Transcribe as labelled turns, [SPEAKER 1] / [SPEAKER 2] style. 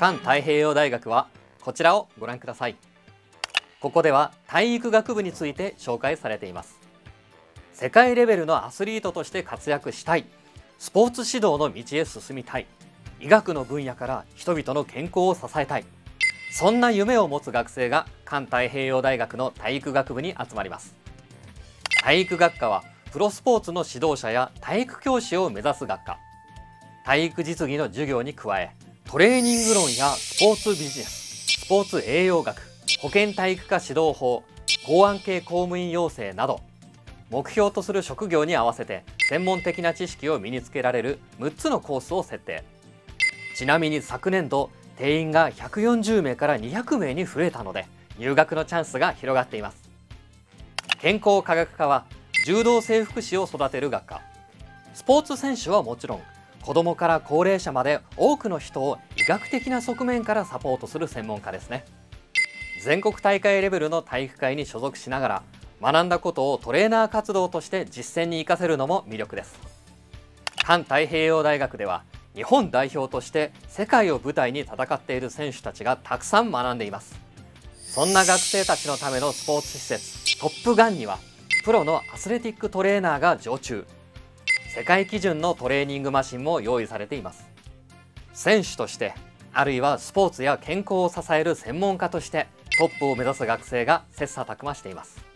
[SPEAKER 1] 環太平洋大学はこちらをご覧ください。ここでは体育学部について紹介されています。世界レベルのアスリートとして活躍したい。スポーツ指導の道へ進みたい。医学の分野から人々の健康を支えたい。そんな夢を持つ学生が環太平洋大学の体育学部に集まります。体育学科はプロスポーツの指導者や体育教師を目指す学科。体育実技の授業に加えトレーニング論やスポーツビジネススポーツ栄養学保健体育科指導法公安系公務員養成など目標とする職業に合わせて専門的な知識を身につけられる6つのコースを設定。ちなみに昨年度定員が140名から200名に増えたので入学のチャンスが広がっています。健康科学科は柔道整復師を育てる学科。スポーツ選手はもちろん子どもから高齢者まで多くの人を医学的な側面からサポートする専門家ですね。全国大会レベルの体育会に所属しながら学んだことをトレーナー活動として実践に生かせるのも魅力です。環太平洋大学では日本代表として世界を舞台に戦っている選手たちがたくさん学んでいます。そんな学生たちのためのスポーツ施設トップガンにはプロのアスレティックトレーナーが常駐。世界基準のトレーニングマシンも用意されています。選手としてあるいはスポーツや健康を支える専門家としてトップを目指す学生が切磋琢磨しています。